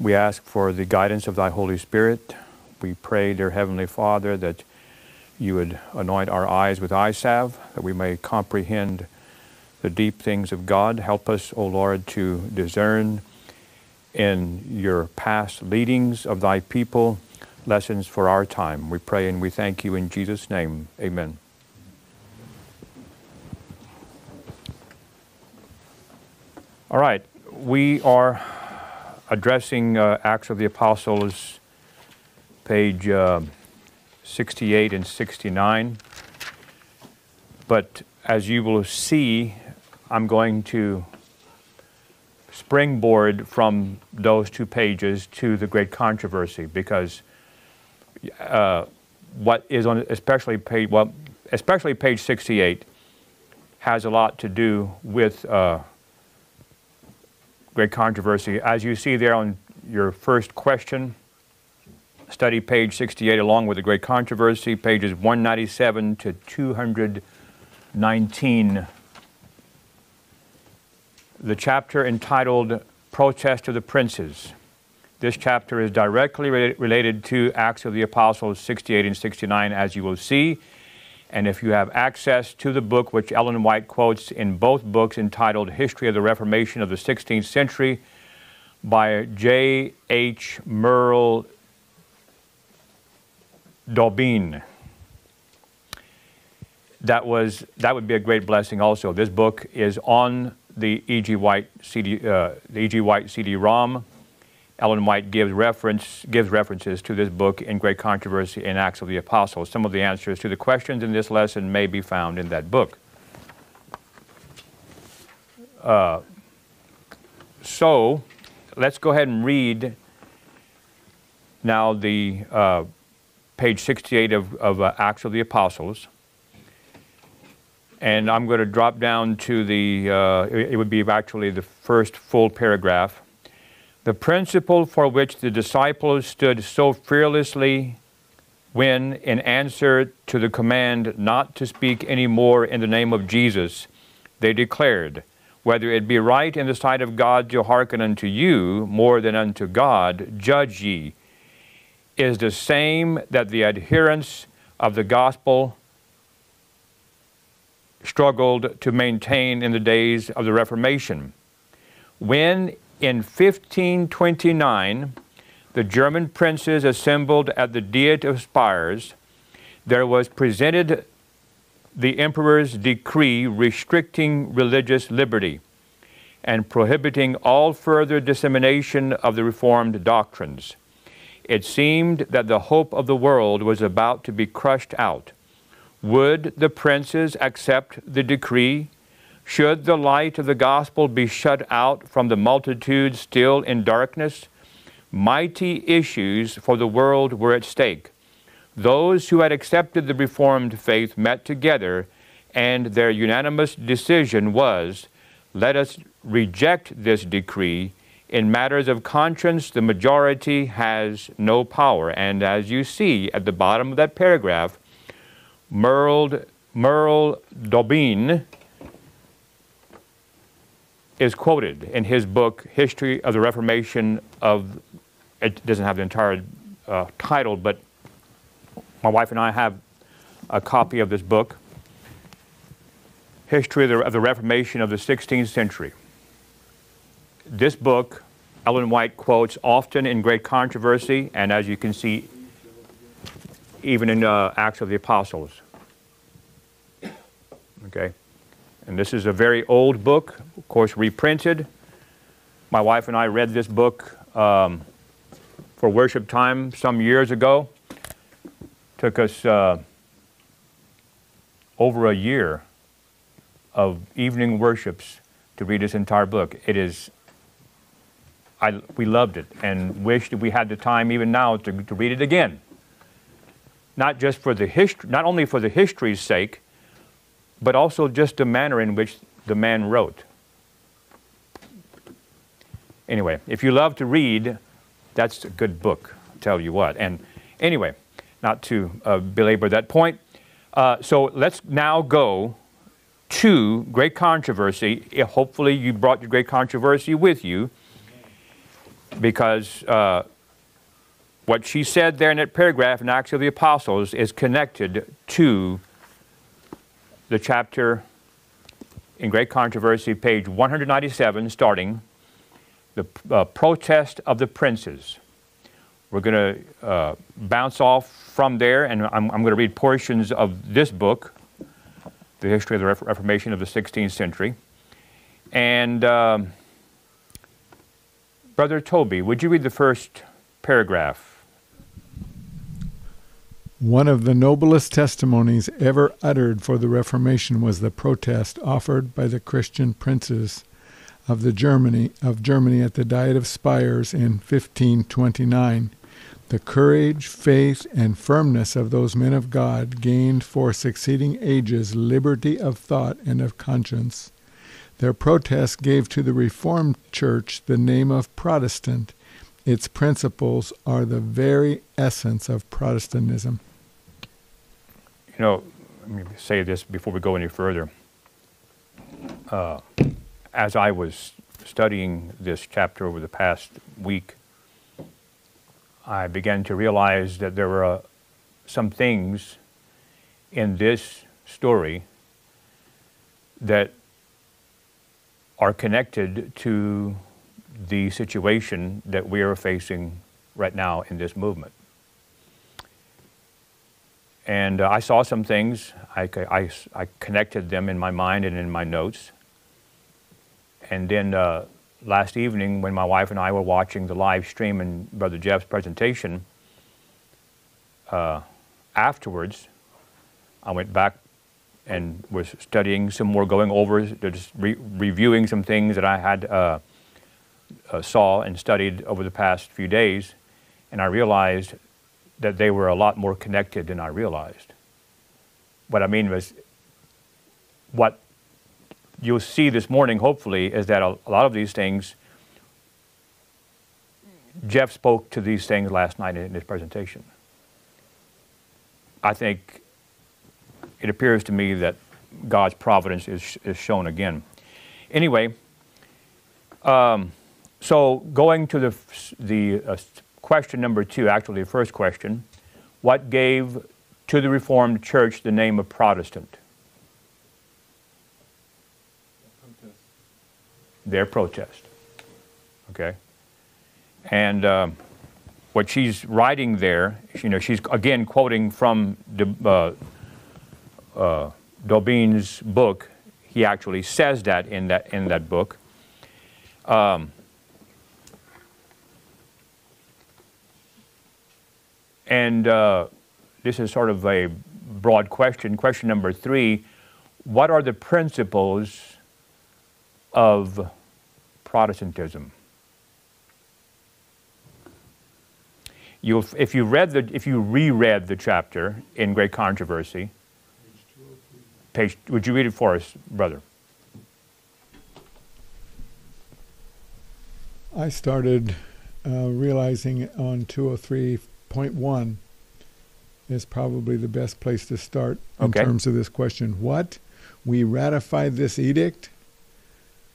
We ask for the guidance of Thy Holy Spirit. We pray, dear Heavenly Father, that you would anoint our eyes with eye salve, that we may comprehend the deep things of God. Help us, O Lord, to discern in your past leadings of thy people lessons for our time. We pray and we thank you in Jesus' name. Amen. All right, we are addressing uh, Acts of the Apostles, page uh, 68 and 69. But as you will see, I'm going to springboard from those two pages to the great controversy because uh, what is on especially page well especially page 68 has a lot to do with uh, great controversy. As you see there on your first question, study page 68 along with the great controversy, pages 197 to 219. The chapter entitled Protest of the Princes. This chapter is directly re- related to Acts of the Apostles 68 and 69, as you will see. And if you have access to the book, which Ellen White quotes in both books entitled History of the Reformation of the 16th Century by J. H. Merle Daubin, that, was, that would be a great blessing also. This book is on the E.G. White CD, uh, the E.G. White CD-ROM. Ellen White gives, reference, gives references to this book in Great Controversy in Acts of the Apostles. Some of the answers to the questions in this lesson may be found in that book. Uh, so, let's go ahead and read now the uh, page 68 of, of uh, Acts of the Apostles. And I'm going to drop down to the, uh, it would be actually the first full paragraph the principle for which the disciples stood so fearlessly when, in answer to the command not to speak any more in the name of Jesus, they declared, Whether it be right in the sight of God to hearken unto you more than unto God, judge ye, is the same that the adherents of the gospel struggled to maintain in the days of the Reformation. When in 1529, the German princes assembled at the Diet of Spires. There was presented the emperor's decree restricting religious liberty and prohibiting all further dissemination of the Reformed doctrines. It seemed that the hope of the world was about to be crushed out. Would the princes accept the decree should the light of the gospel be shut out from the multitude still in darkness? Mighty issues for the world were at stake. Those who had accepted the Reformed faith met together, and their unanimous decision was let us reject this decree. In matters of conscience, the majority has no power. And as you see at the bottom of that paragraph, Merle, Merle Daubin, is quoted in his book, History of the Reformation of, it doesn't have the entire uh, title, but my wife and I have a copy of this book, History of the, of the Reformation of the 16th Century. This book, Ellen White quotes often in great controversy, and as you can see, even in uh, Acts of the Apostles. Okay? And this is a very old book, of course, reprinted. My wife and I read this book um, for worship time some years ago. Took us uh, over a year of evening worships to read this entire book. It is, I, we loved it and wished that we had the time even now to, to read it again. Not just for the history, not only for the history's sake, but also just the manner in which the man wrote. Anyway, if you love to read, that's a good book, tell you what. And anyway, not to uh, belabor that point. Uh, so let's now go to great controversy. Hopefully, you brought your great controversy with you. because uh, what she said there in that paragraph in Acts of the Apostles is connected to the chapter in Great Controversy, page 197, starting the uh, protest of the princes. We're going to uh, bounce off from there, and I'm, I'm going to read portions of this book, The History of the Reformation of the 16th Century. And um, Brother Toby, would you read the first paragraph? One of the noblest testimonies ever uttered for the Reformation was the protest offered by the Christian princes of the Germany of Germany at the Diet of Spires in 1529. The courage, faith, and firmness of those men of God gained for succeeding ages liberty of thought and of conscience. Their protest gave to the Reformed Church the name of Protestant. Its principles are the very essence of Protestantism. You know, let me say this before we go any further. Uh, as I was studying this chapter over the past week, I began to realize that there were uh, some things in this story that are connected to the situation that we are facing right now in this movement. And uh, I saw some things, I, I, I, connected them in my mind and in my notes. And then uh, last evening, when my wife and I were watching the live stream and Brother Jeff's presentation, uh, afterwards, I went back and was studying some more, going over, just re- reviewing some things that I had uh, uh, saw and studied over the past few days, and I realized that they were a lot more connected than I realized. What I mean was, what you'll see this morning, hopefully, is that a, a lot of these things. Jeff spoke to these things last night in his presentation. I think it appears to me that God's providence is, is shown again. Anyway, um, so going to the, the uh, question number two, actually the first question, what gave to the Reformed Church the name of Protestant? Protest. Their protest. Okay. And um, what she's writing there, you know, she's again quoting from the, uh, uh, book, he actually says that in that, in that book. Um, and uh, this is sort of a broad question. Question number three What are the principles of Protestantism? you if you read the, if you reread the chapter in Great Controversy, page, would you read it for us, brother? I started uh, realizing on 203.1 is probably the best place to start in okay. terms of this question. What? We ratify this edict.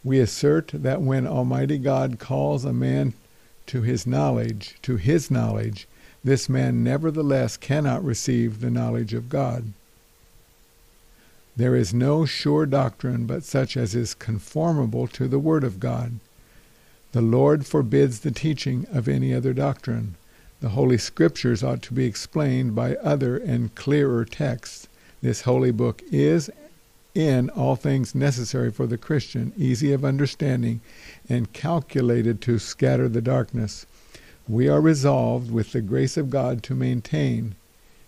We assert that when Almighty God calls a man to his knowledge, to his knowledge, this man nevertheless cannot receive the knowledge of God. There is no sure doctrine but such as is conformable to the Word of God. The Lord forbids the teaching of any other doctrine. The Holy Scriptures ought to be explained by other and clearer texts. This holy book is in all things necessary for the Christian, easy of understanding, and calculated to scatter the darkness. We are resolved, with the grace of God, to maintain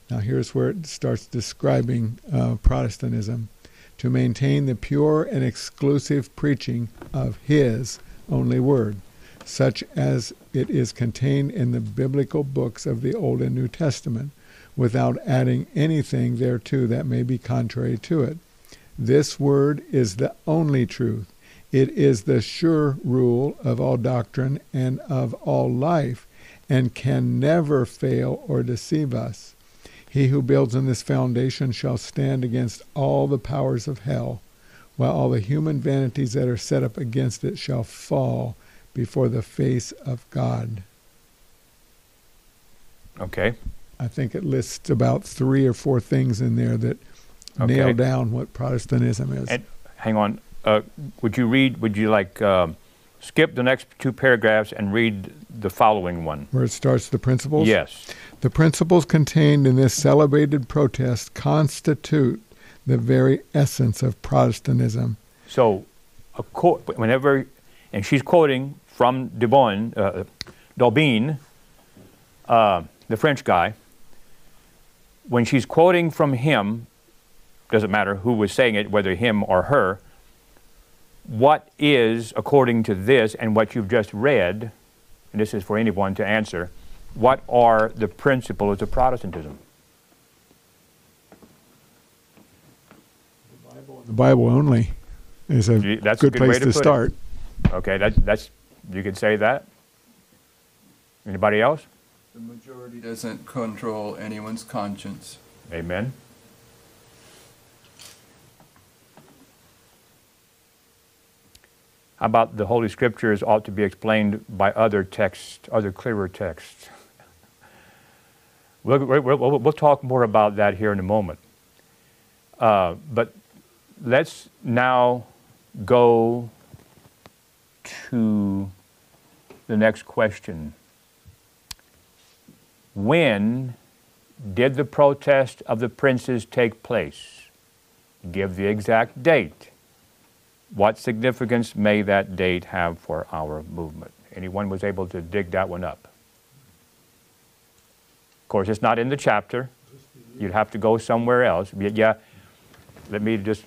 now, here's where it starts describing uh, Protestantism to maintain the pure and exclusive preaching of His only Word, such as it is contained in the biblical books of the Old and New Testament, without adding anything thereto that may be contrary to it. This Word is the only truth. It is the sure rule of all doctrine and of all life, and can never fail or deceive us. He who builds on this foundation shall stand against all the powers of hell, while all the human vanities that are set up against it shall fall before the face of God. Okay. I think it lists about three or four things in there that Okay. nail down what Protestantism is. And hang on. Uh, would you read? Would you like um, skip the next two paragraphs and read the following one? where it starts the principles? Yes. The principles contained in this celebrated protest constitute the very essence of Protestantism. So, a quote, whenever, and she's quoting from Dubon, uh, Daubin, uh, the French guy. When she's quoting from him, doesn't matter who was saying it, whether him or her. What is, according to this and what you've just read, and this is for anyone to answer, what are the principles of Protestantism? The Bible only is a that's a good good way place to to, put it. start. Okay, that's, that's you could say that. Anybody else? The majority doesn't control anyone's conscience. Amen. How about the Holy Scriptures ought to be explained by other texts, other clearer texts? We'll, we'll, we'll, we'll talk more about that here in a moment. Uh, but let's now go to the next question. When did the protest of the princes take place? Give the exact date. What significance may that date have for our movement? Anyone was able to dig that one up? Of course, it's not in the chapter. You'd have to go somewhere else. Yeah, let me just.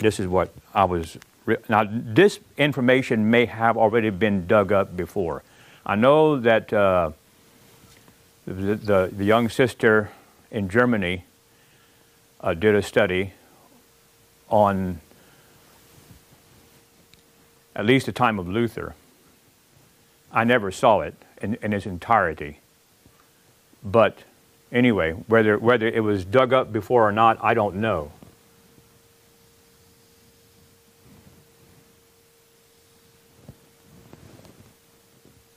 This is what I was. re- Now, this information may have already been dug up before. I know that uh, the, the, the young sister in Germany uh, did a study on at least the time of Luther. I never saw it in, in its entirety. But anyway, whether, whether it was dug up before or not, I don't know.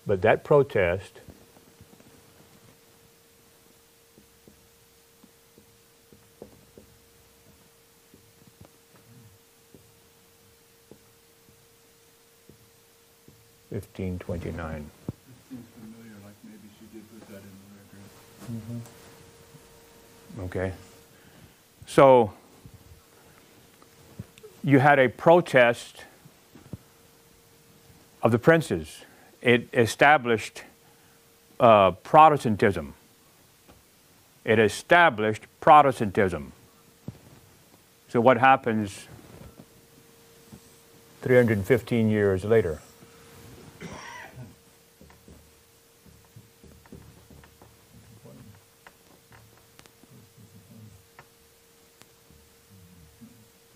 But that protest Fifteen in the record. Okay. So you had a protest of the princes. It established uh, Protestantism. It established Protestantism. So what happens 315 years later?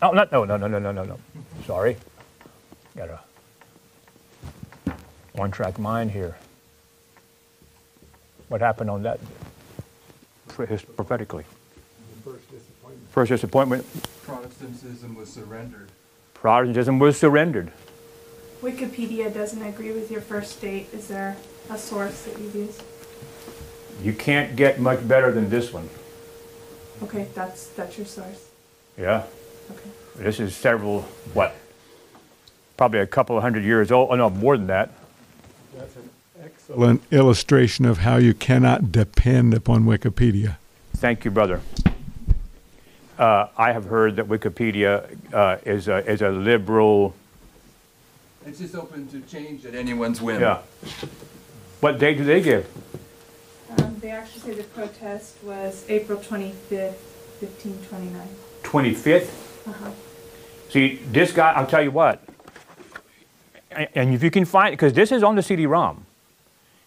Oh, not, no, no, no, no, no, no, no. Sorry. Got a one track mind here. What happened on that for his- prophetically? First disappointment. Protestantism was surrendered. Protestantism was surrendered. Wikipedia doesn't agree with your first date. Is there a source that you've used? You can't get much better than this one. Okay, that's that's your source. Yeah. Okay. This is several, what? Probably a couple of hundred years old. Oh, no, more than that. That's an excellent illustration of how you cannot depend upon Wikipedia. Thank you, brother. Uh, I have heard that Wikipedia uh, is, a, is a liberal. It's just open to change at anyone's whim. Yeah. What date do they give? Um, they actually say the protest was April 25th, 1529. 25th? Uh-huh. See, this guy, I'll tell you what, a- and if you can find, because this is on the CD-ROM,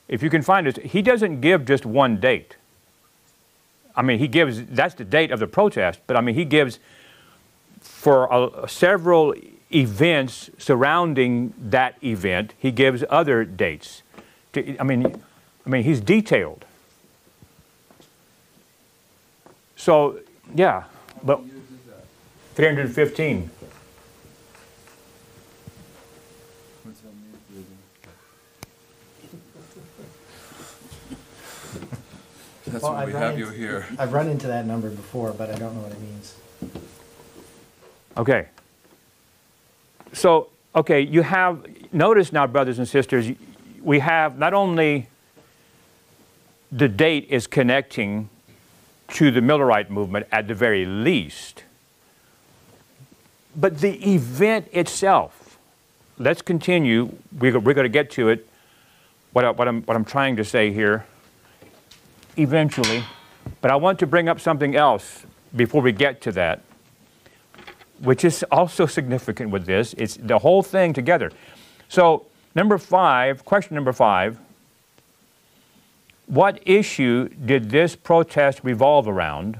if you can find it, he doesn't give just one date. I mean, he gives, that's the date of the protest, but I mean, he gives for uh, several events surrounding that event, he gives other dates. To- I mean, I mean, he's detailed. So, yeah, but How many years is that? 315. God's help me with it. That's Well, why I've we run have you into- here. I've run into that number before, but I don't know what it means. Okay. So, okay, you have, notice now, brothers and sisters, we have not only the date is connecting to the Millerite movement at the very least, but the event itself. Let's continue. We're, we're going to get to it. What, I, what, I'm, what I'm trying to say here eventually, but I want to bring up something else before we get to that which is also significant with this. It's the whole thing together. So, number five, question number five What issue did this protest revolve around?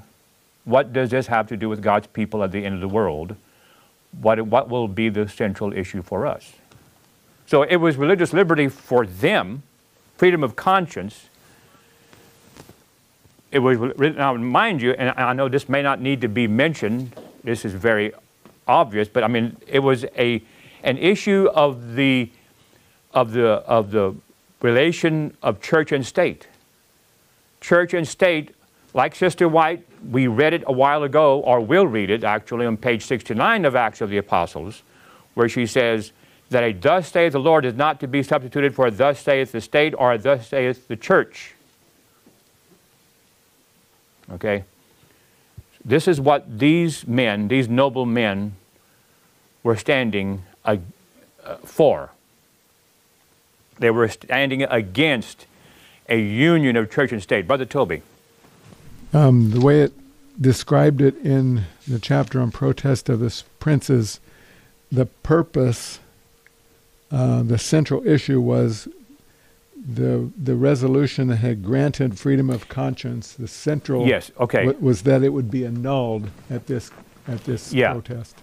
What does this have to do with God's people at the end of the world? What, what will be the central issue for us? So, it was religious liberty for them, freedom of conscience. It was, written. now, mind you, and I know this may not need to be mentioned, this is very obvious, but I mean, it was a, an issue of the, of the, of the relation of church and state. Church and state, like Sister White, we read it a while ago, or will read it actually on page 69 of Acts of the Apostles, where she says that a thus saith the Lord is not to be substituted for thus saith the state or thus saith the church. Okay? This is what these men, these noble men, were standing uh, for. They were standing against a union of church and state. Brother Toby. Um, the way it described it in the chapter on protest of the princes, the purpose, uh, the central issue was the the resolution that had granted freedom of conscience. The central Yes, okay. wa- was that it would be annulled at this at this Yeah. protest.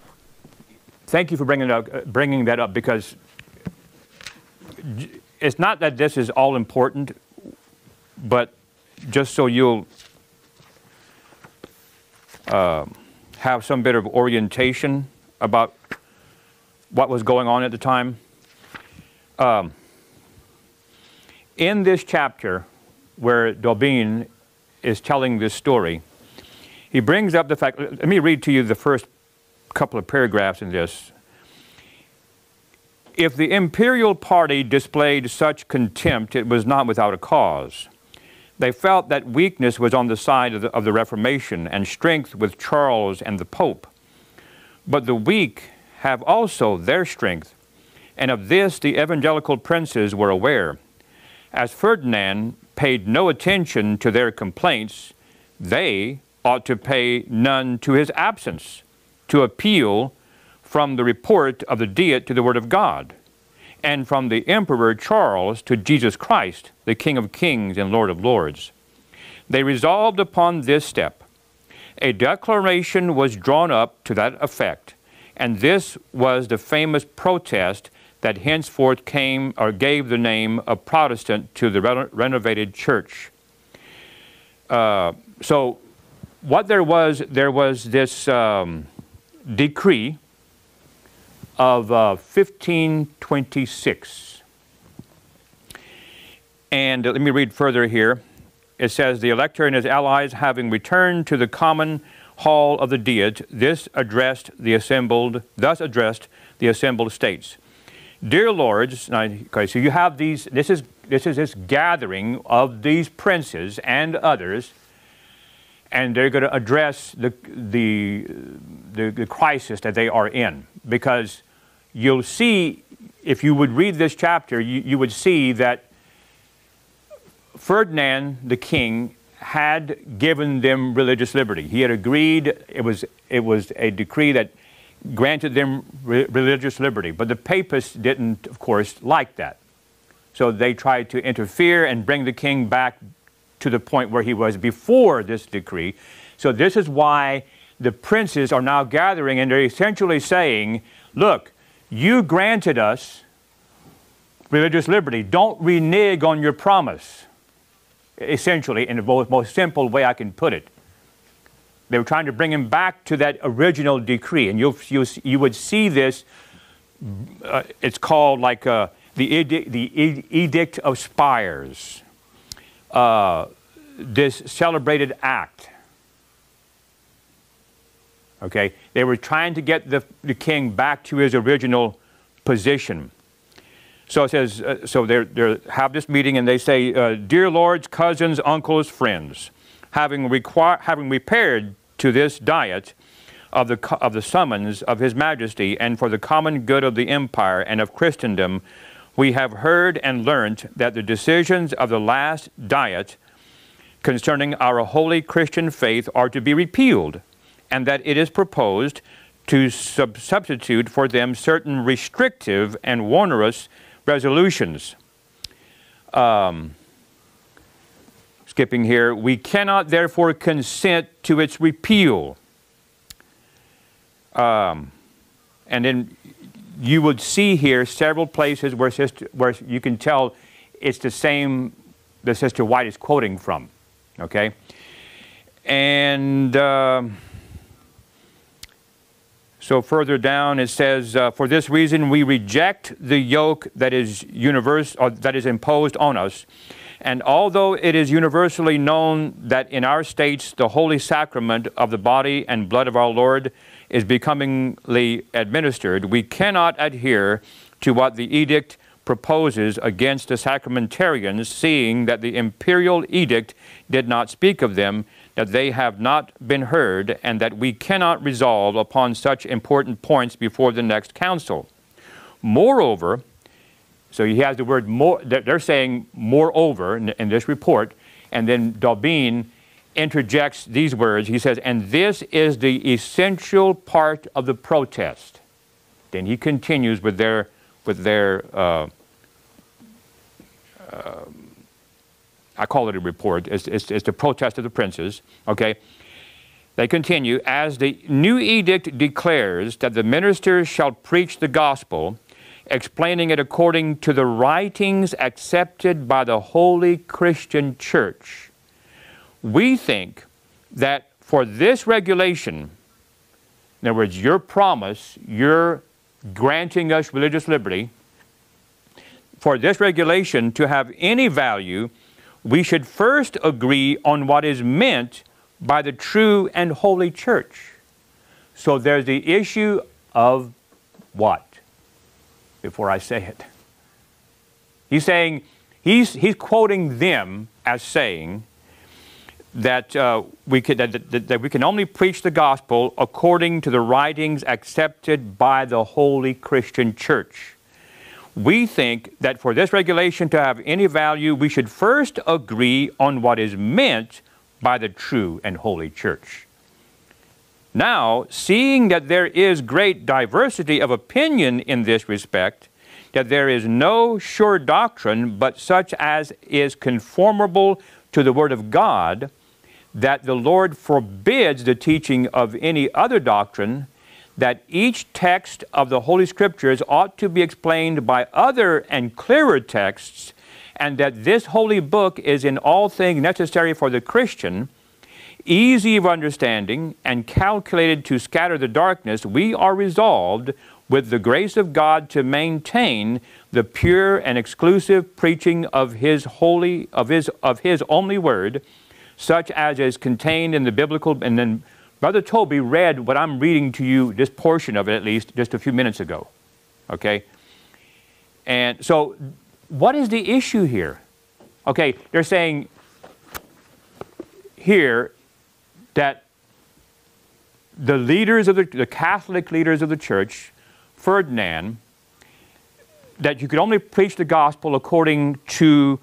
Thank you for bringing, up, uh, bringing that up because it's not that this is all important, but just so you'll uh, have some bit of orientation about what was going on at the time. Um, in this chapter where Dobin is telling this story, he brings up the fact, let me read to you the first couple of paragraphs in this. If the imperial party displayed such contempt, it was not without a cause. They felt that weakness was on the side of the, of the Reformation and strength with Charles and the Pope. But the weak have also their strength, and of this the evangelical princes were aware. As Ferdinand paid no attention to their complaints, they ought to pay none to his absence, to appeal from the report of the Diet to the Word of God, and from the Emperor Charles to Jesus Christ, the King of kings and Lord of lords. They resolved upon this step. A declaration was drawn up to that effect, and this was the famous protest that henceforth came or gave the name of Protestant to the reno- renovated church. Uh, so, what there was, there was this um, decree of uh, 1526. And let me read further here. It says, The elector and his allies having returned to the common hall of the Diet, this addressed the assembled, thus addressed the assembled states. Dear lords, now, okay, so you have these, this is, this is this gathering of these princes and others, and they're going to address the, the, the, the crisis that they are in. Because you'll see, if you would read this chapter, you, you would see that Ferdinand the king had given them religious liberty. He had agreed, it was, it was a decree that granted them re- religious liberty. But the papists didn't, of course, like that. So they tried to interfere and bring the king back to the point where he was before this decree. So this is why the princes are now gathering and they're essentially saying, look, you granted us religious liberty. Don't renege on your promise. Essentially, in the most, most simple way I can put it. They were trying to bring him back to that original decree. And you'll, you you would see this uh, it's called like uh, the, edict, the Edict of Spires, uh, this celebrated act. Okay, they were trying to get the, the king back to his original position. So it says, uh, so they have this meeting and they say, uh, Dear lords, cousins, uncles, friends, having, require, having repaired to this diet of the, of the summons of His Majesty and for the common good of the empire and of Christendom, we have heard and learnt that the decisions of the last diet concerning our holy Christian faith are to be repealed, and that it is proposed to sub- substitute for them certain restrictive and onerous resolutions. Um, skipping here, we cannot therefore consent to its repeal. Um, and then you would see here several places where, sister, where you can tell it's the same that Sister White is quoting from. Okay? And um so further down it says, uh, For this reason we reject the yoke that is, universe, or that is imposed on us. And although it is universally known that in our states the holy sacrament of the body and blood of our Lord is becomingly administered, we cannot adhere to what the edict proposes against the sacramentarians, seeing that the imperial edict did not speak of them, that they have not been heard, and that we cannot resolve upon such important points before the next council. Moreover, so he has the word more, they're saying moreover in, in this report, and then Dalbin interjects these words. He says, and this is the essential part of the protest. Then he continues with their, with their uh, um, I call it a report, it's, it's, it's the protest of the princes, okay? They continue, as the new edict declares that the ministers shall preach the gospel, explaining it according to the writings accepted by the holy Christian church. We think that for this regulation, in other words, your promise, your granting us religious liberty, for this regulation to have any value, we should first agree on what is meant by the true and holy church. So there's the issue of what? Before I say it. He's saying, he's, he's quoting them as saying that, uh, we could, that, that, that we can only preach the gospel according to the writings accepted by the holy Christian church we think that for this regulation to have any value, we should first agree on what is meant by the true and holy church. Now, seeing that there is great diversity of opinion in this respect, that there is no sure doctrine but such as is conformable to the Word of God, that the Lord forbids the teaching of any other doctrine, that each text of the Holy Scriptures ought to be explained by other and clearer texts, and that this holy book is in all things necessary for the Christian, easy of understanding, and calculated to scatter the darkness, we are resolved, with the grace of God, to maintain the pure and exclusive preaching of His holy, of His, of His only word, such as is contained in the biblical, and then Brother Toby read what I'm reading to you, this portion of it at least, just a few minutes ago. Okay? And so, what is the issue here? Okay, they're saying here that the leaders of the, the Catholic leaders of the church, Ferdinand, that you could only preach the gospel according to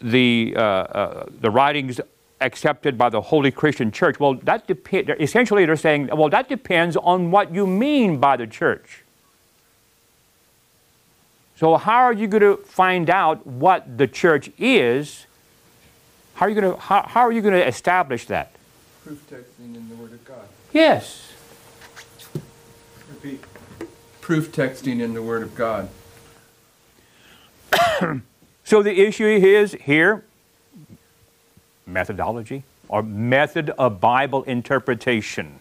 the, uh, uh, the writings accepted by the Holy Christian Church. Well, that dep- essentially they're saying, well, that depends on what you mean by the church. So how are you going to find out what the church is? How are you going to how, how are you going to establish that? Proof texting in the Word of God. Yes. Repeat. Proof texting in the Word of God. So the issue is here methodology or method of Bible interpretation,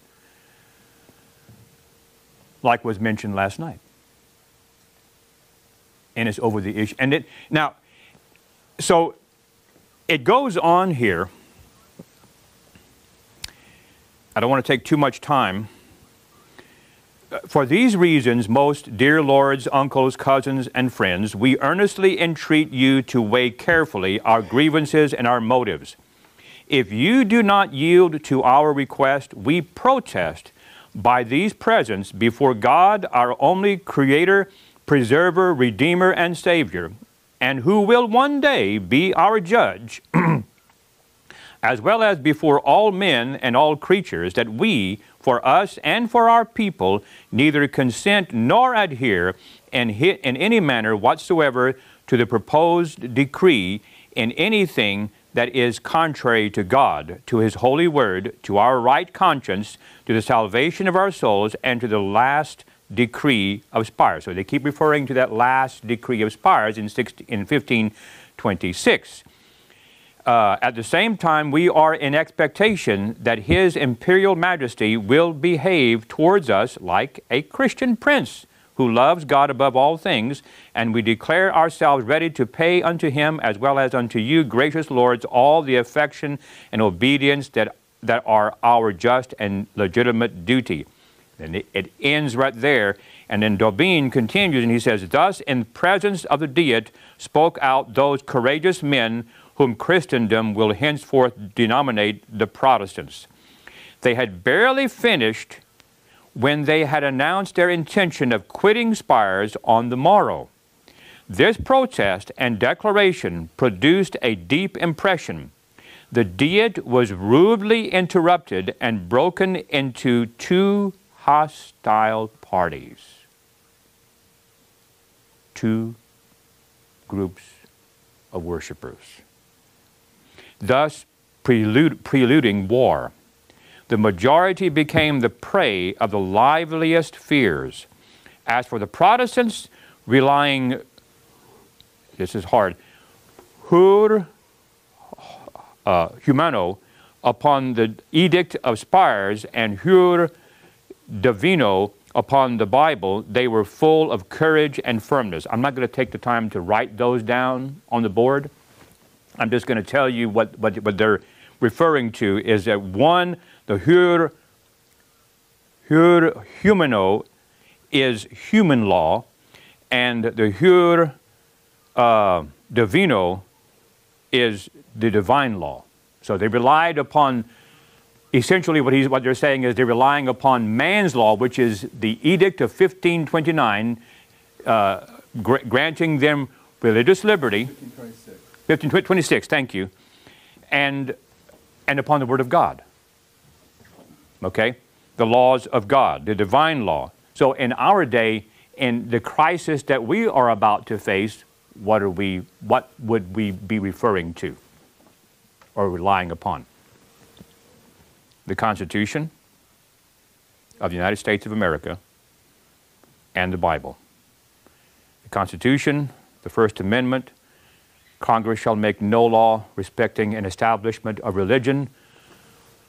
like was mentioned last night. and it's over the issue. And it now, so it goes on here. I don't want to take too much time. For these reasons, most dear lords, uncles, cousins, and friends, we earnestly entreat you to weigh carefully our grievances and our motives. If you do not yield to our request, we protest by these presents before God, our only Creator, Preserver, Redeemer, and Savior, and who will one day be our judge, as well as before all men and all creatures, that we, for us and for our people, neither consent nor adhere in, in any manner whatsoever to the proposed decree in anything that is contrary to God, to His holy word, to our right conscience, to the salvation of our souls, and to the last decree of Spires. So they keep referring to that last decree of Spires in, 16, in 1526. Uh, at the same time, we are in expectation that His Imperial Majesty will behave towards us like a Christian prince who loves God above all things, and we declare ourselves ready to pay unto Him as well as unto you, gracious lords, all the affection and obedience that, that are our just and legitimate duty. And it, ends right there. And then Daubin continues and he says, Thus, in presence of the Diet, spoke out those courageous men whom Christendom will henceforth denominate the Protestants. They had barely finished when they had announced their intention of quitting Spires on the morrow. This protest and declaration produced a deep impression. The Diet was rudely interrupted and broken into two hostile parties. Two groups of worshipers, thus prelude, preluding war. The majority became the prey of the liveliest fears. As for the Protestants, relying, this is hard, hur uh, humano upon the edict of Spires and hur divino upon the Bible, they were full of courage and firmness. I'm not going to take the time to write those down on the board. I'm just going to tell you what, what, what they're referring to is that one, the hur, hur humano is human law, and the hur uh, divino is the divine law. So they relied upon, essentially, what, he's, what they're saying is they're relying upon man's law, which is the Edict of 1529, uh, gr- granting them religious liberty. 1526. 1526, thank you, and, and upon the Word of God. Okay? The laws of God, the divine law. So in our day, in the crisis that we are about to face, what, are we, what would we be referring to or relying upon? The Constitution of the United States of America and the Bible. The Constitution, the First Amendment, Congress shall make no law respecting an establishment of religion,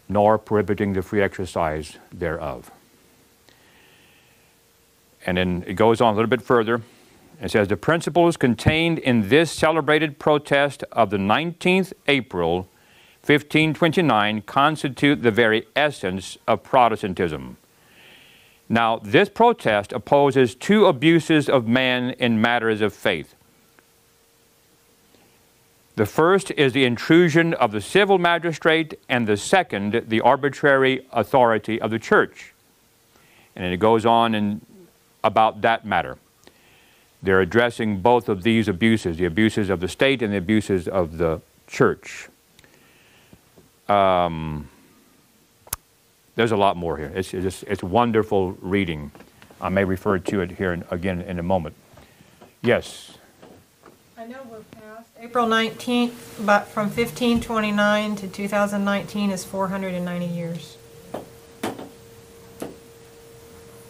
nor prohibiting the free exercise thereof. And then it goes on a little bit further. It says the principles contained in this celebrated protest of the 19th April 1529 constitute the very essence of Protestantism. Now, this protest opposes two abuses of man in matters of faith. The first is the intrusion of the civil magistrate, and the second, the arbitrary authority of the church. And it goes on in, about that matter. They're addressing both of these abuses the abuses of the state and the abuses of the church. Um, there's a lot more here. It's, it's, it's wonderful reading. I may refer to it here in, again in a moment. Yes. I know we're April 19th, but from 1529 to 2019 is 490 years.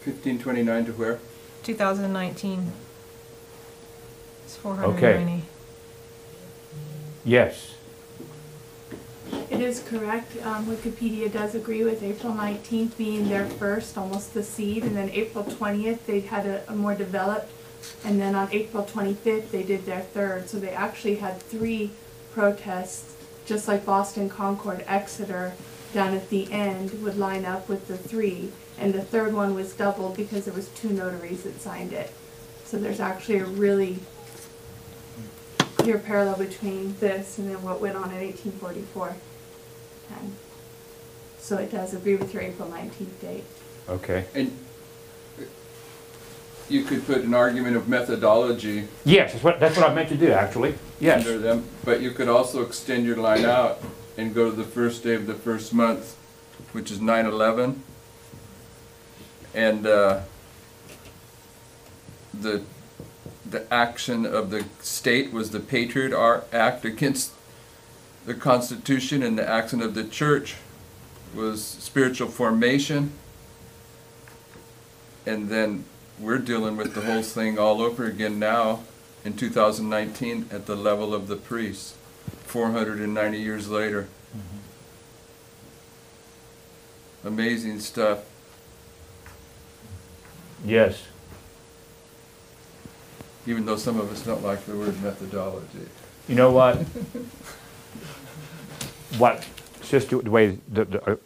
1529 to where? 2019 is 490. Okay. Yes. It is correct. Um, Wikipedia does agree with April 19th being their first, almost the seed, and then April 20th they had a, a more developed And then on April 25th, they did their third. So they actually had three protests, just like Boston, Concord, Exeter, down at the end would line up with the three. And the third one was doubled because there was two notaries that signed it. So there's actually a really clear parallel between this and then what went on in 1844. And so it does agree with your April 19th date. Okay. And you could put an argument of methodology Yes, that's what, that's what I meant to do, actually. Yes. under them, but you could also extend your line out and go to the first day of the first month, which is 9-11. And, uh, the, the action of the state was the Patriot Act against the Constitution, and the action of the church was spiritual formation. And then we're dealing with the whole thing all over again now in 2019 at the level of the priests, 490 years later. Amazing stuff. Yes. Even though some of us don't like the word methodology. You know what? what, just the way, the, the, uh,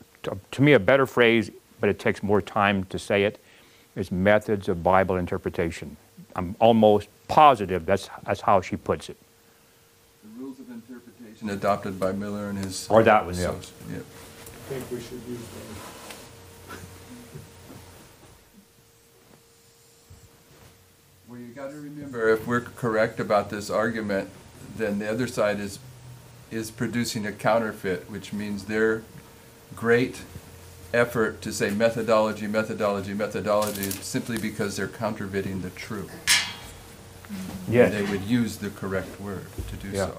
to me, a better phrase, but it takes more time to say it, is methods of Bible interpretation. I'm almost positive that's, that's how she puts it. The rules of interpretation adopted by Miller and his. Or that one, yeah. associates. Yeah. I think we should use those. Well, you gotta remember, if we're correct about this argument, then the other side is, is producing a counterfeit, which means their great effort to say methodology, methodology, methodology simply because they're counterfeiting the truth. And they would use the correct word to do Yeah. so.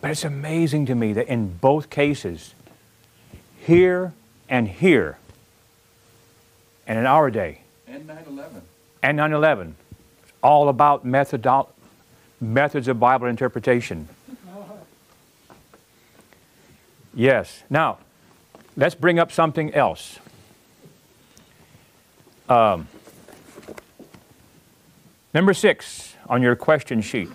But it's amazing to me that in both cases, here and here, and in our day, And 9 11, and 9 11, all about methodol- methods of Bible interpretation. Yes. Now, let's bring up something else. Um, number six on your question sheet.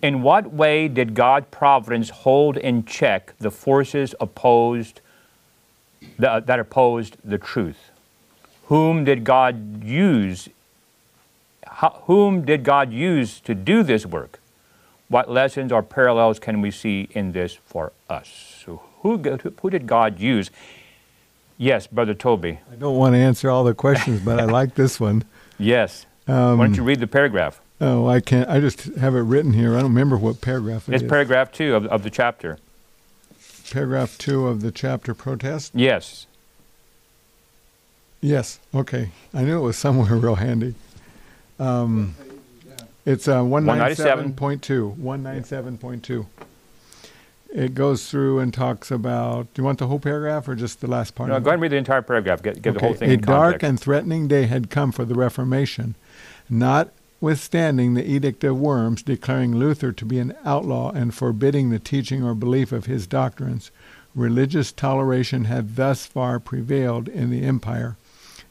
In what way did God providence hold in check the forces opposed that, that opposed the truth? Whom did God use how, whom did God use to do this work? What lessons or parallels can we see in this for us? So who, who did God use? Yes, Brother Toby. I don't want to answer all the questions, but I like this one. Yes. Um, Why don't you read the paragraph? Oh, I can't. I just have it written here. I don't remember what paragraph it It's is. paragraph two of, of the chapter. paragraph two of the chapter protest. Yes. Yes. Okay. I knew it was somewhere real handy. Um, it's uh, 197.2. 197.2. It goes through and talks about. Do you want the whole paragraph or just the last part? No, go ahead and read the entire paragraph. Get, get the whole thing A dark and threatening day had come for the Reformation, notwithstanding the Edict of Worms declaring Luther to be an outlaw and forbidding the teaching or belief of his doctrines. Religious toleration had thus far prevailed in the empire.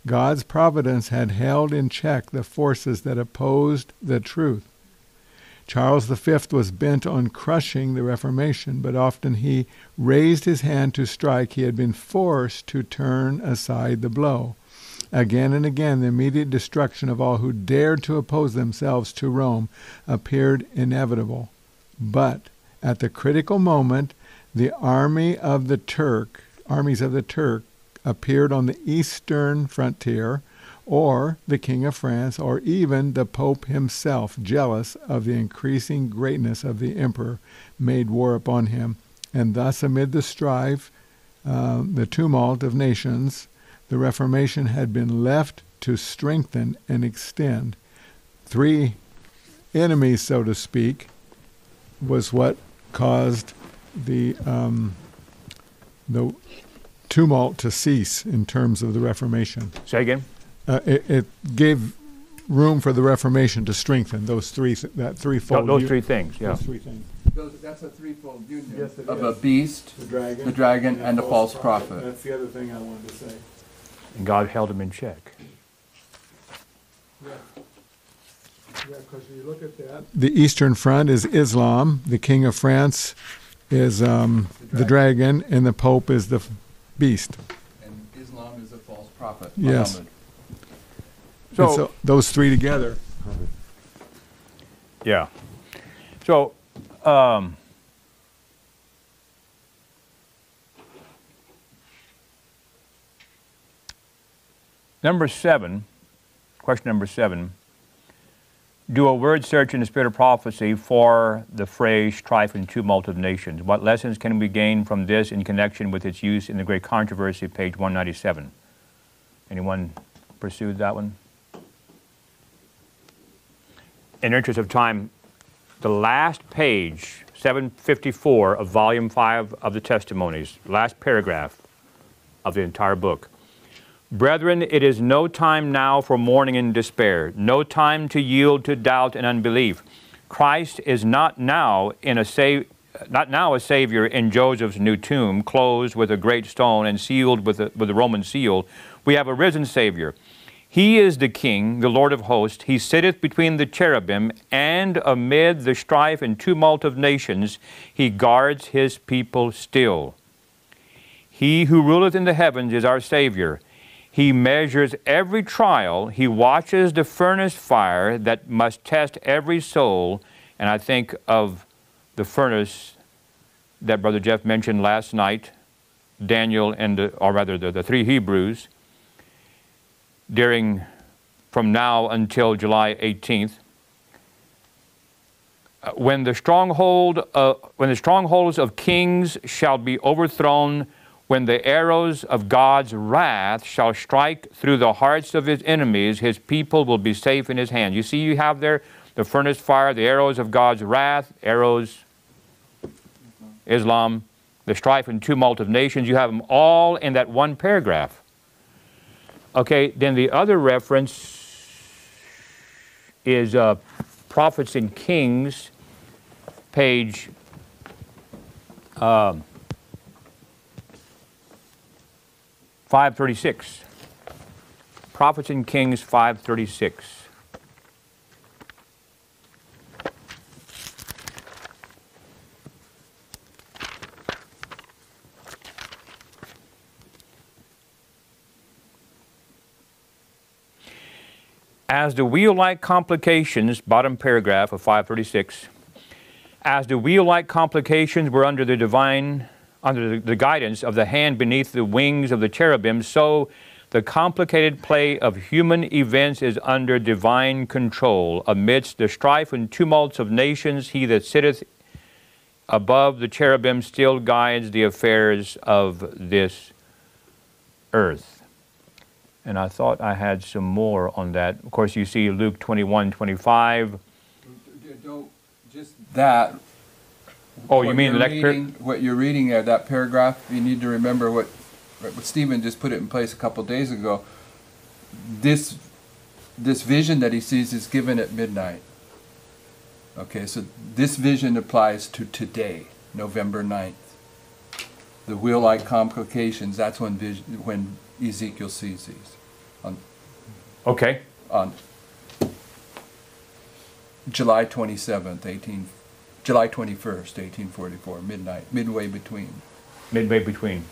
God's providence had held in check the forces that opposed the truth. Charles V was bent on crushing the Reformation, but often he raised his hand to strike. He had been forced to turn aside the blow. Again and again, the immediate destruction of all who dared to oppose themselves to Rome appeared inevitable. But at the critical moment, the army of the Turk, armies of the Turk, appeared on the eastern frontier, or the King of France, or even the Pope himself, jealous of the increasing greatness of the Emperor, made war upon him. And thus, amid the strife, uh, the tumult of nations, the Reformation had been left to strengthen and extend. Three enemies, so to speak, was what caused the um, the tumult to cease in terms of the Reformation. Say again. Uh, it, it gave room for the Reformation to strengthen those three th- that threefold. those u- three things, yeah. Those three things. Those, that's a threefold union Yes, of is. a beast, The dragon, the dragon, and the false prophet. That's the other thing I wanted to say. And God held him in check. Yeah, because yeah, you look at that. The Eastern Front is Islam. The King of France is um, the dragon, and the Pope is the f- beast. And Islam is a false prophet. Yes. Muhammad. And So, so those three together. yeah. So, um, number seven, question number seven. Do a word search in the spirit of prophecy for the phrase strife and tumult of nations. What lessons can we gain from this in connection with its use in the great controversy, page 197? Anyone pursued that one? In interest of time, the last page, 754 of volume 5 of the testimonies, last paragraph of the entire book. Brethren, it is no time now for mourning and despair, no time to yield to doubt and unbelief. Christ is not now in a sa- not now a savior in Joseph's new tomb, closed with a great stone and sealed with a, with a Roman seal. We have a risen Savior. He is the King, the Lord of hosts. He sitteth between the cherubim, and amid the strife and tumult of nations, he guards his people still. He who ruleth in the heavens is our Savior. He measures every trial. He watches the furnace fire that must test every soul. And I think of the furnace that Brother Jeff mentioned last night, Daniel and, the, or rather the, the three Hebrews, during from now until July 18th. Uh, When the stronghold, uh, when the strongholds of kings shall be overthrown, when the arrows of God's wrath shall strike through the hearts of his enemies, his people will be safe in his hand. You see, you have there the furnace fire, the arrows of God's wrath, arrows, Islam, the strife and tumult of nations. You have them all in that one paragraph. Okay, then the other reference is uh, Prophets and Kings, page um, 536. Prophets and Kings 536. As the wheel-like complications, bottom paragraph of 536, as the wheel-like complications were under the divine, under the, the guidance of the hand beneath the wings of the cherubim, so the complicated play of human events is under divine control. Amidst the strife and tumults of nations, he that sitteth above the cherubim still guides the affairs of this earth. And I thought I had some more on that. Of course, you see Luke 21, 25. Don't, just that. Oh, you mean next reading- What you're reading there, that paragraph, you need to remember what, what Stephen just put it in place a couple days ago. This, this vision that he sees is given at midnight. Okay, so this vision applies to today, November 9th. The wheel-like complications, that's when vision, when Ezekiel sees these. On, Okay. on July 27th, 18, July 21st, 1844, midnight, midway between. Midway between.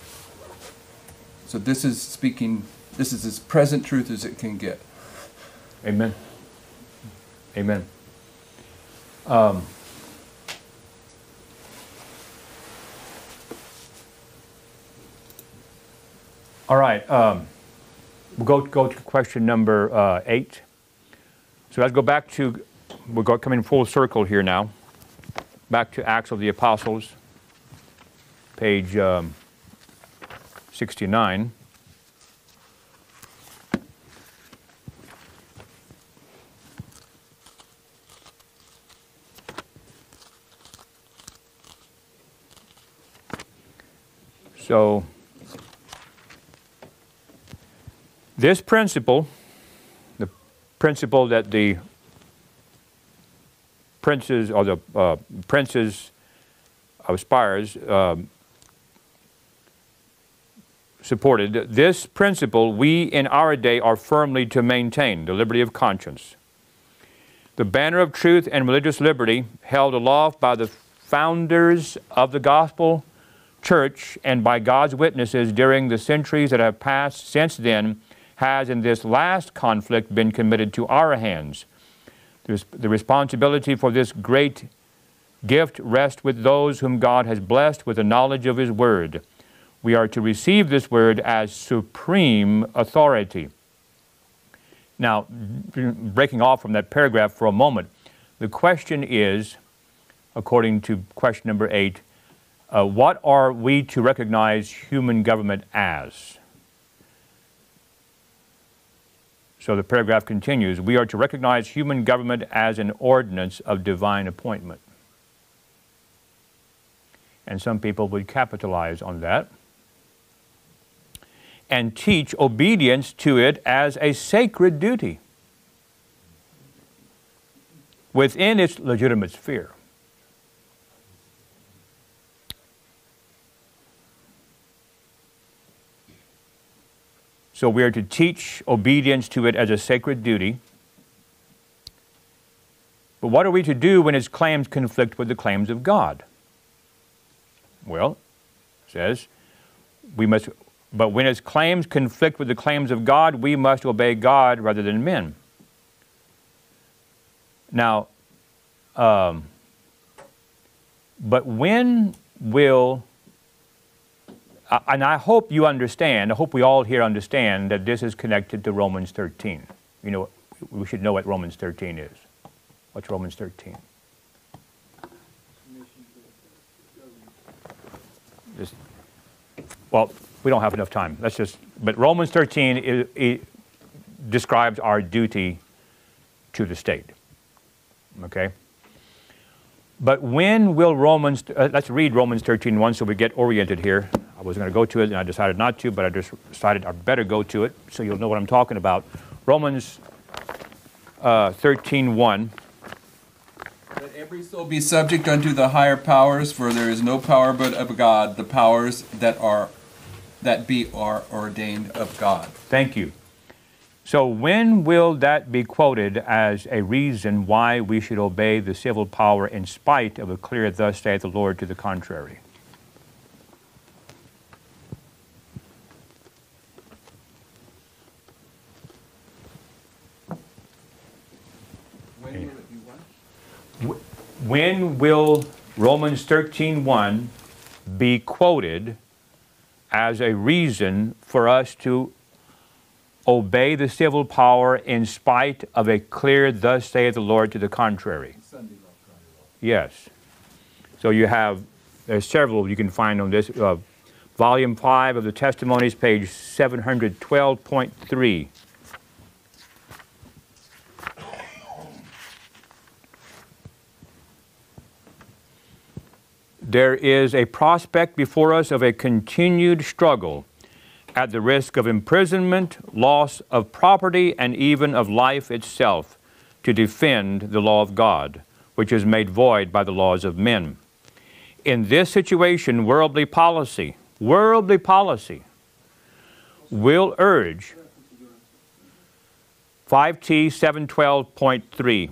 So this is speaking, this is as present truth as it can get. Amen. Amen. Um, all right. Um, we'll go, go to question number uh, eight. So let's go back to, we're go, coming full circle here now. Back to Acts of the Apostles, page um, 69. So, this principle, the principle that the princes or the uh, princes of Spires um, supported, this principle we in our day are firmly to maintain the liberty of conscience. The banner of truth and religious liberty, held aloft by the founders of the gospel church and by God's witnesses during the centuries that have passed since then, has in this last conflict been committed to our hands. The responsibility for this great gift rests with those whom God has blessed with the knowledge of His Word. We are to receive this Word as supreme authority. Now, breaking off from that paragraph for a moment, the question is, according to question number eight, uh, what are we to recognize human government as? So the paragraph continues We are to recognize human government as an ordinance of divine appointment. And some people would capitalize on that and teach obedience to it as a sacred duty within its legitimate sphere. So we are to teach obedience to it as a sacred duty. But what are we to do when its claims conflict with the claims of God? Well, says, we must, but when its claims conflict with the claims of God, we must obey God rather than men. Now, um, but when will and I hope you understand, I hope we all here understand that this is connected to Romans 13. You know, we should know what Romans 13 is. What's Romans 13? Just, well, we don't have enough time. Let's just, but Romans 13 is, it describes our duty to the state. Okay? But when will Romans, uh, let's read Romans 13 1 so we get oriented here. I was going to go to it and I decided not to, but I just decided I better go to it so you'll know what I'm talking about. Romans uh, 13 1. Let every soul be subject unto the higher powers, for there is no power but of God. The powers that are that be are ordained of God. Thank you. So, when will that be quoted as a reason why we should obey the civil power in spite of a clear, Thus saith the Lord, to the contrary? When will it be what? When will Romans 13:1 be quoted as a reason for us to obey the civil power in spite of a clear thus saith the Lord to the contrary? Yes. So you have there's several you can find on this uh, volume 5 of the testimonies page 712.3 there is a prospect before us of a continued struggle at the risk of imprisonment, loss of property, and even of life itself to defend the law of God, which is made void by the laws of men. In this situation, worldly policy, worldly policy will urge 5T 712.3.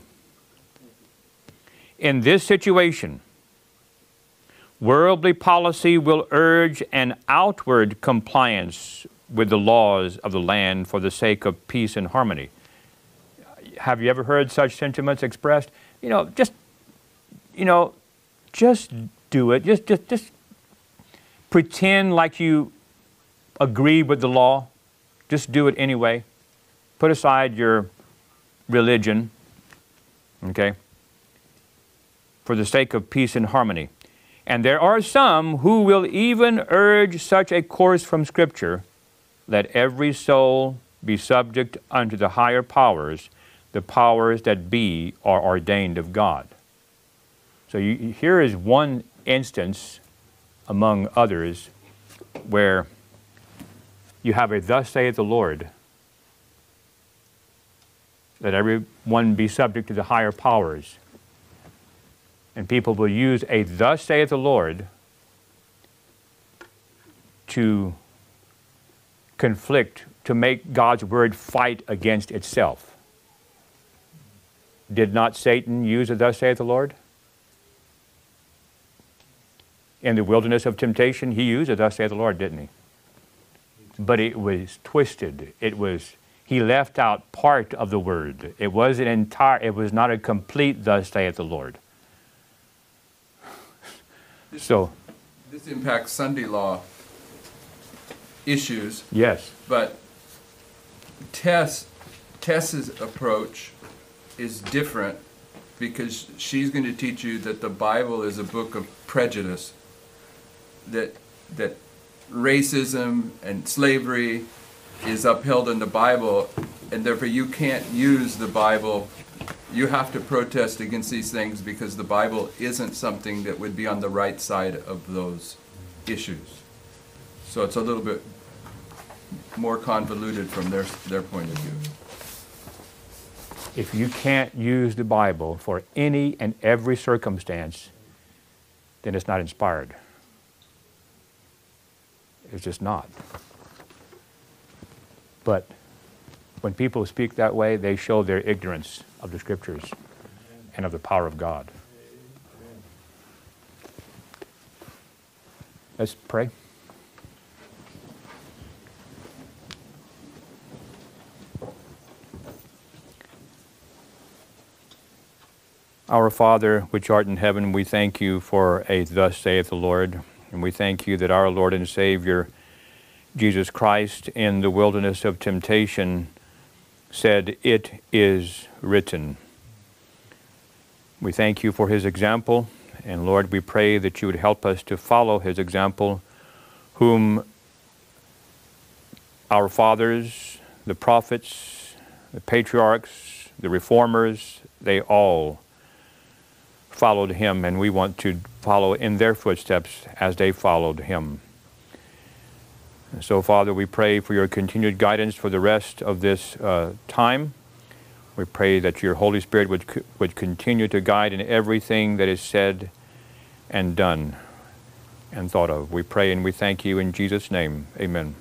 In this situation, Worldly policy will urge an outward compliance with the laws of the land for the sake of peace and harmony. Have you ever heard such sentiments expressed? You know, just, you know, just do it. Just, just, just pretend like you agree with the law. Just do it anyway. Put aside your religion, okay, for the sake of peace and harmony. And there are some who will even urge such a course from Scripture let every soul be subject unto the higher powers, the powers that be are ordained of God. So you, here is one instance among others where you have a thus saith the Lord. Let everyone be subject to the higher powers and people will use a thus saith the Lord to conflict, to make God's word fight against itself. Did not Satan use a thus saith the Lord? In the wilderness of temptation, he used a thus saith the Lord, didn't he? But it was twisted. It was he left out part of the word. It wasn't entire it was not a complete thus saith the Lord. So This impacts Sunday law issues, yes. but Tess, Tess's approach is different because she's going to teach you that the Bible is a book of prejudice, that that racism and slavery is upheld in the Bible, and therefore you can't use the Bible. You have to protest against these things because the Bible isn't something that would be on the right side of those issues. So it's a little bit more convoluted from their, their point of view. If you can't use the Bible for any and every circumstance, then it's not inspired. It's just not. But when people speak that way, they show their ignorance of the Scriptures and of the power of God. Let's pray. Our Father, which art in heaven, we thank you for a thus saith the Lord. And we thank you that our Lord and Savior, Jesus Christ, in the wilderness of temptation, said, It is written. We thank you for his example. And Lord, we pray that you would help us to follow his example, whom our fathers, the prophets, the patriarchs, the reformers, they all followed him, and we want to follow in their footsteps as they followed him. So, Father, we pray for your continued guidance for the rest of this uh, time. We pray that your Holy Spirit would, would continue to guide in everything that is said and done and thought of. We pray and we thank you in Jesus' name. Amen.